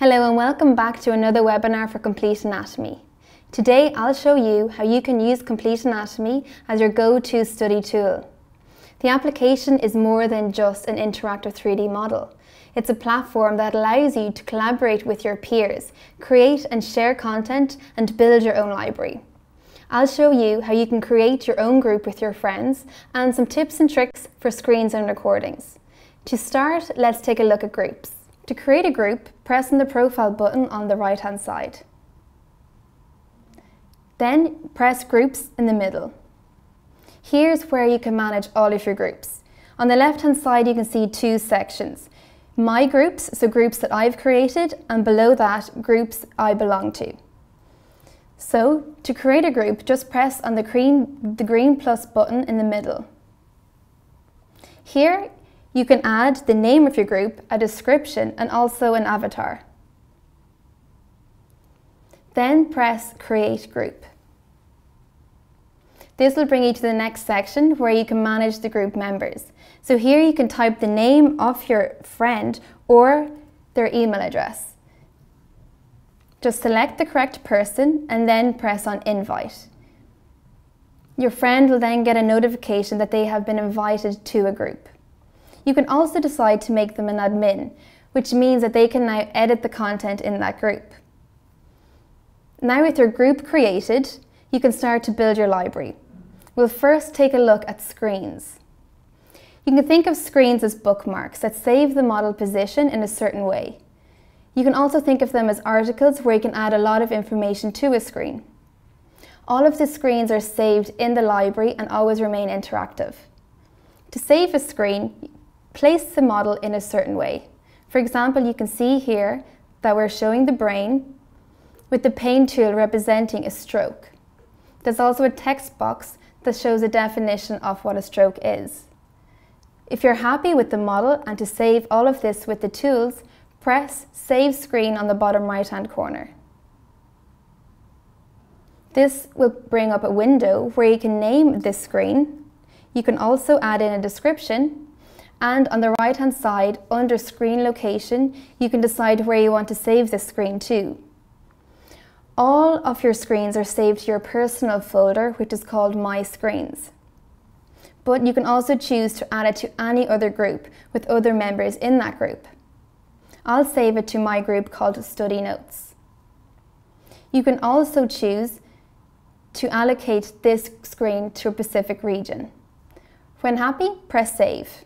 Hello and welcome back to another webinar for Complete Anatomy. Today I'll show you how you can use Complete Anatomy as your go-to study tool. The application is more than just an interactive 3D model. It's a platform that allows you to collaborate with your peers, create and share content and build your own library. I'll show you how you can create your own group with your friends and some tips and tricks for screens and recordings. To start, let's take a look at groups. To create a group, press on the profile button on the right hand side. Then press groups in the middle. Here's where you can manage all of your groups. On the left hand side you can see two sections. My groups, so groups that I've created, and below that, groups I belong to. So, to create a group, just press on the green, the green plus button in the middle. Here, you can add the name of your group, a description and also an avatar. Then press Create Group. This will bring you to the next section where you can manage the group members. So here you can type the name of your friend or their email address. Just select the correct person and then press on Invite. Your friend will then get a notification that they have been invited to a group. You can also decide to make them an admin, which means that they can now edit the content in that group. Now with your group created, you can start to build your library. We'll first take a look at screens. You can think of screens as bookmarks that save the model position in a certain way. You can also think of them as articles where you can add a lot of information to a screen. All of the screens are saved in the library and always remain interactive. To save a screen, place the model in a certain way. For example, you can see here that we're showing the brain with the pen tool representing a stroke. There's also a text box that shows a definition of what a stroke is. If you're happy with the model and to save all of this with the tools, press Save Screen on the bottom right hand corner. This will bring up a window where you can name this screen. You can also add in a description and on the right hand side under screen location you can decide where you want to save this screen to. All of your screens are saved to your personal folder which is called My Screens. But you can also choose to add it to any other group with other members in that group. I'll save it to my group called Study Notes. You can also choose to allocate this screen to a specific region. When happy, press Save.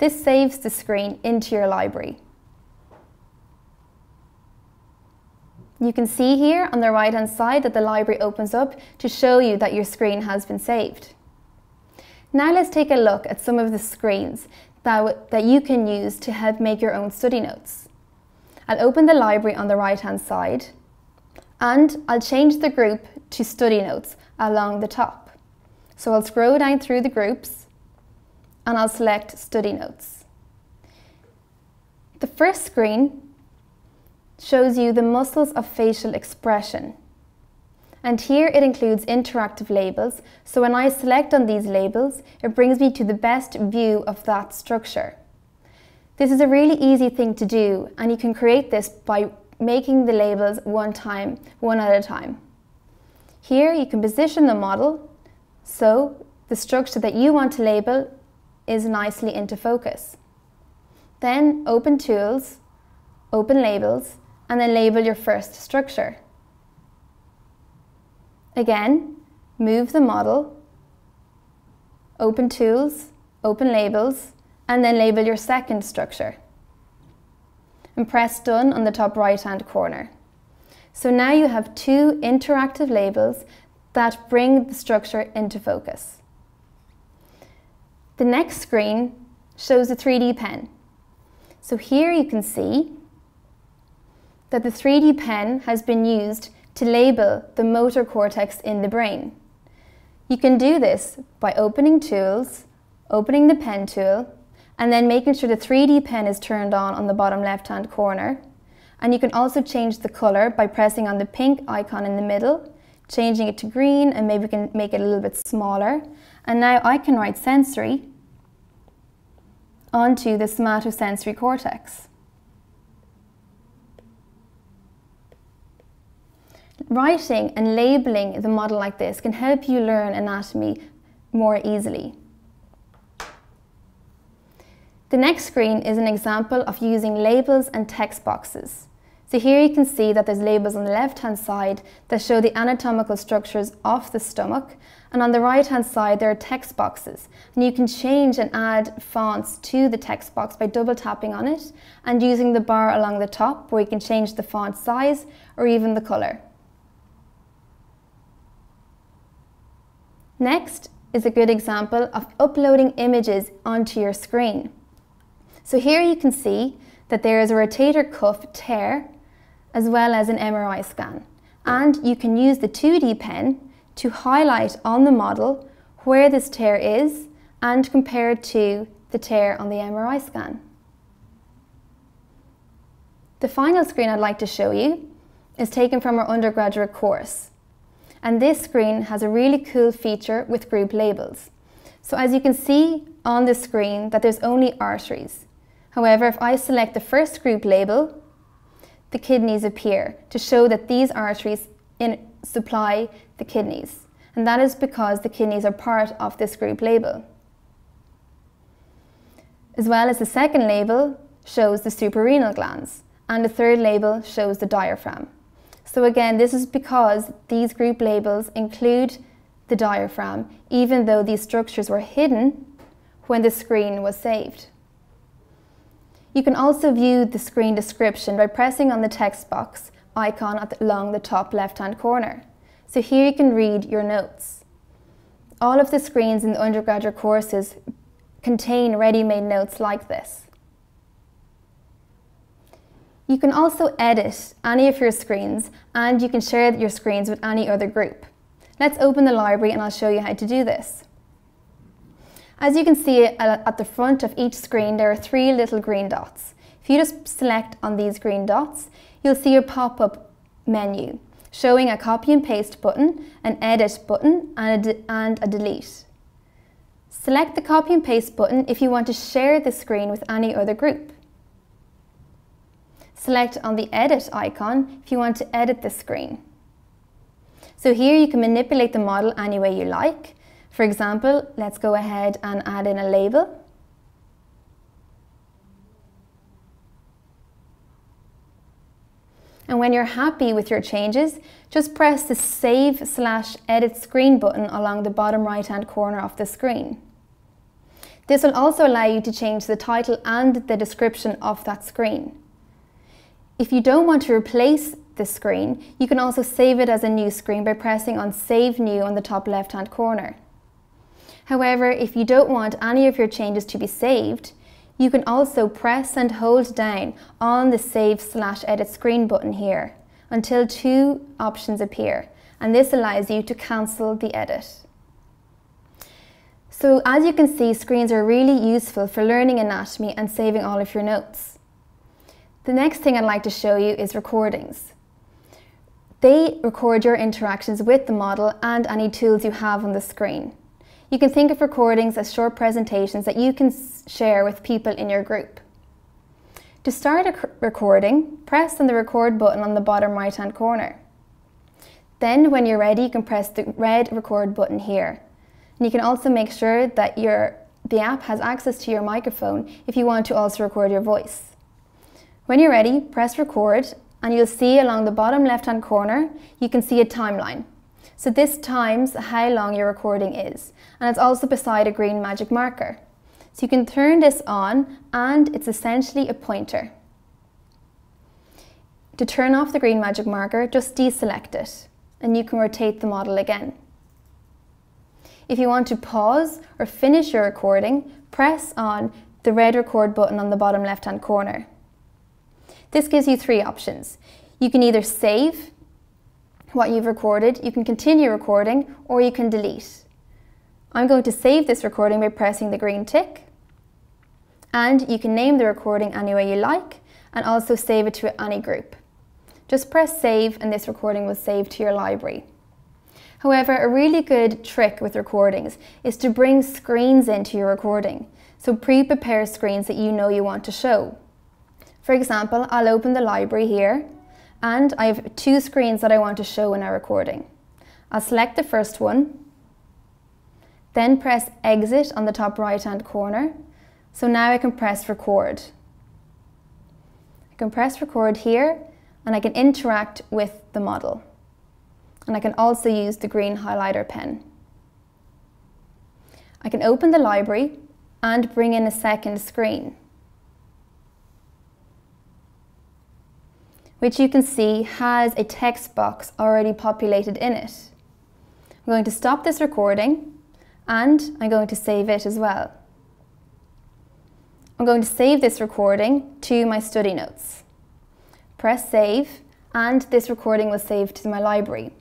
This saves the screen into your library. You can see here on the right hand side that the library opens up to show you that your screen has been saved. Now let's take a look at some of the screens that, that you can use to help make your own study notes. I'll open the library on the right hand side and I'll change the group to study notes along the top. So I'll scroll down through the groups and I'll select Study Notes. The first screen shows you the muscles of facial expression. And here it includes interactive labels, so when I select on these labels, it brings me to the best view of that structure. This is a really easy thing to do, and you can create this by making the labels one time, one at a time. Here you can position the model, so the structure that you want to label is nicely into focus. Then open Tools, open Labels, and then label your first structure. Again, move the model, open Tools, open Labels, and then label your second structure. And press Done on the top right hand corner. So now you have two interactive labels that bring the structure into focus. The next screen shows a 3D pen. So here you can see that the 3D pen has been used to label the motor cortex in the brain. You can do this by opening Tools, opening the Pen tool, and then making sure the 3D pen is turned on on the bottom left hand corner. And you can also change the colour by pressing on the pink icon in the middle, changing it to green and maybe we can make it a little bit smaller. And now I can write sensory onto the somatosensory cortex. Writing and labeling the model like this can help you learn anatomy more easily. The next screen is an example of using labels and text boxes. So here you can see that there's labels on the left hand side that show the anatomical structures of the stomach and on the right hand side there are text boxes and you can change and add fonts to the text box by double tapping on it and using the bar along the top where you can change the font size or even the colour. Next is a good example of uploading images onto your screen. So here you can see that there is a rotator cuff tear as well as an MRI scan. And you can use the 2D pen to highlight on the model where this tear is and compare it to the tear on the MRI scan. The final screen I'd like to show you is taken from our undergraduate course. And this screen has a really cool feature with group labels. So as you can see on the screen that there's only arteries. However, if I select the first group label, the kidneys appear to show that these arteries supply the kidneys. And that is because the kidneys are part of this group label. As well as the second label shows the suprarenal glands, and the third label shows the diaphragm. So again, this is because these group labels include the diaphragm, even though these structures were hidden when the screen was saved. You can also view the screen description by pressing on the text box icon the, along the top left hand corner. So here you can read your notes. All of the screens in the undergraduate courses contain ready-made notes like this. You can also edit any of your screens and you can share your screens with any other group. Let's open the library and I'll show you how to do this. As you can see uh, at the front of each screen, there are three little green dots. If you just select on these green dots, you'll see a pop-up menu showing a copy and paste button, an edit button, and a, and a delete. Select the copy and paste button if you want to share the screen with any other group. Select on the edit icon if you want to edit the screen. So here you can manipulate the model any way you like, for example, let's go ahead and add in a label. And when you're happy with your changes, just press the Save slash Edit Screen button along the bottom right hand corner of the screen. This will also allow you to change the title and the description of that screen. If you don't want to replace the screen, you can also save it as a new screen by pressing on Save New on the top left hand corner. However, if you don't want any of your changes to be saved, you can also press and hold down on the Save slash Edit Screen button here until two options appear, and this allows you to cancel the edit. So as you can see, screens are really useful for learning anatomy and saving all of your notes. The next thing I'd like to show you is recordings. They record your interactions with the model and any tools you have on the screen. You can think of recordings as short presentations that you can share with people in your group. To start a recording, press on the record button on the bottom right hand corner. Then when you're ready, you can press the red record button here. And you can also make sure that your, the app has access to your microphone if you want to also record your voice. When you're ready, press record and you'll see along the bottom left hand corner, you can see a timeline. So this times how long your recording is. And it's also beside a green magic marker. So you can turn this on and it's essentially a pointer. To turn off the green magic marker, just deselect it and you can rotate the model again. If you want to pause or finish your recording, press on the red record button on the bottom left hand corner. This gives you three options. You can either save what you've recorded, you can continue recording or you can delete. I'm going to save this recording by pressing the green tick and you can name the recording any way you like and also save it to any group. Just press save and this recording will save to your library. However, a really good trick with recordings is to bring screens into your recording. So pre-prepare screens that you know you want to show. For example, I'll open the library here and I have two screens that I want to show in our recording. I'll select the first one, then press exit on the top right hand corner. So now I can press record. I can press record here and I can interact with the model. And I can also use the green highlighter pen. I can open the library and bring in a second screen. Which you can see has a text box already populated in it. I'm going to stop this recording and I'm going to save it as well. I'm going to save this recording to my study notes. Press save and this recording was saved to my library.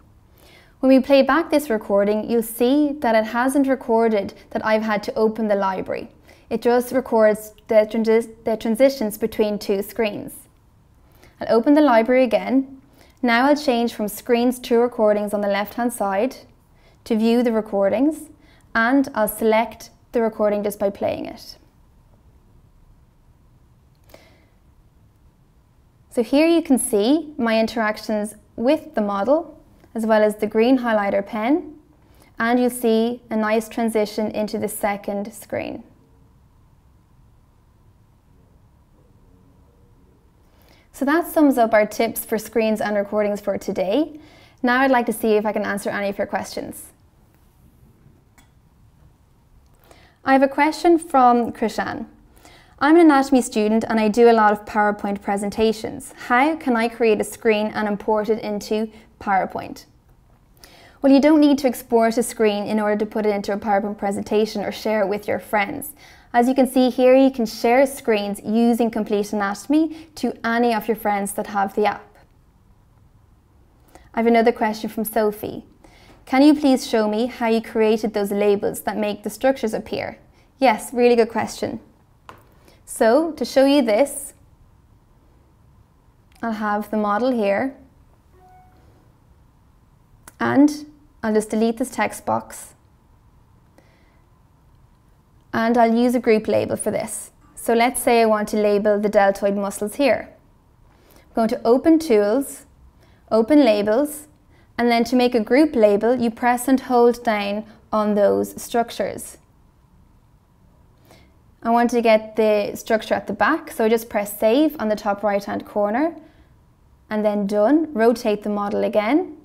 When we play back this recording, you'll see that it hasn't recorded that I've had to open the library. It just records the, transi the transitions between two screens. I'll open the library again. Now I'll change from screens to recordings on the left hand side to view the recordings and I'll select the recording just by playing it. So here you can see my interactions with the model as well as the green highlighter pen and you'll see a nice transition into the second screen. So that sums up our tips for screens and recordings for today. Now I'd like to see if I can answer any of your questions. I have a question from Krishan. I'm an anatomy student and I do a lot of PowerPoint presentations. How can I create a screen and import it into PowerPoint? Well, you don't need to export a screen in order to put it into a PowerPoint presentation or share it with your friends. As you can see here, you can share screens using Complete Anatomy to any of your friends that have the app. I have another question from Sophie. Can you please show me how you created those labels that make the structures appear? Yes, really good question. So to show you this, I'll have the model here and I'll just delete this text box and I'll use a group label for this. So let's say I want to label the deltoid muscles here. I'm going to open tools, open labels, and then to make a group label, you press and hold down on those structures. I want to get the structure at the back, so I just press save on the top right hand corner and then done, rotate the model again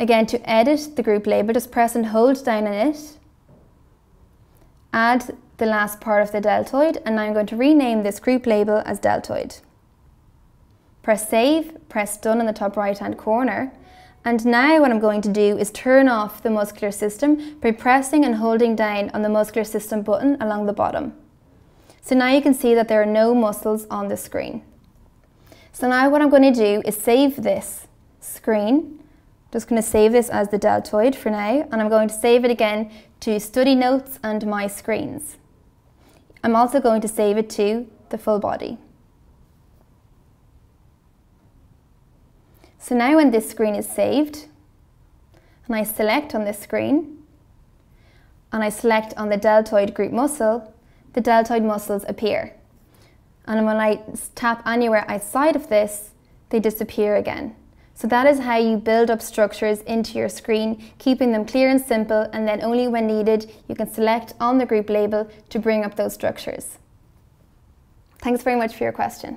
Again, to edit the group label, just press and hold down on it. Add the last part of the deltoid, and now I'm going to rename this group label as deltoid. Press save, press done in the top right hand corner. And now what I'm going to do is turn off the muscular system by pressing and holding down on the muscular system button along the bottom. So now you can see that there are no muscles on the screen. So now what I'm going to do is save this screen just going to save this as the deltoid for now and I'm going to save it again to study notes and my screens. I'm also going to save it to the full body. So now when this screen is saved and I select on this screen and I select on the deltoid group muscle, the deltoid muscles appear. And when I tap anywhere outside of this, they disappear again. So that is how you build up structures into your screen, keeping them clear and simple, and then only when needed, you can select on the group label to bring up those structures. Thanks very much for your question.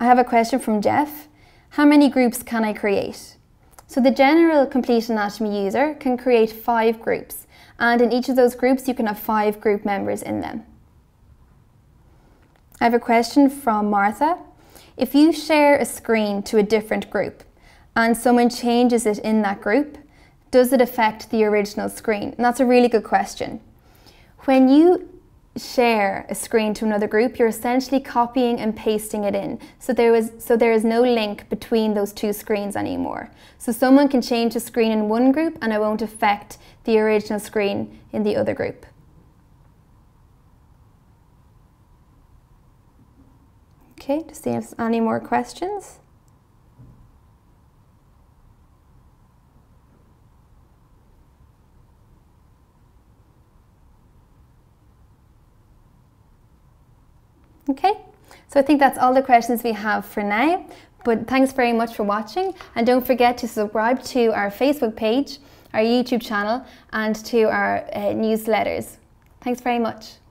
I have a question from Jeff. How many groups can I create? So the general complete anatomy user can create five groups, and in each of those groups you can have five group members in them. I have a question from Martha. If you share a screen to a different group and someone changes it in that group, does it affect the original screen? And that's a really good question. When you share a screen to another group, you're essentially copying and pasting it in. So there was so there is no link between those two screens anymore. So someone can change a screen in one group and it won't affect the original screen in the other group. Okay, to see if any more questions. Okay, so I think that's all the questions we have for now. But thanks very much for watching and don't forget to subscribe to our Facebook page, our YouTube channel and to our uh, newsletters. Thanks very much.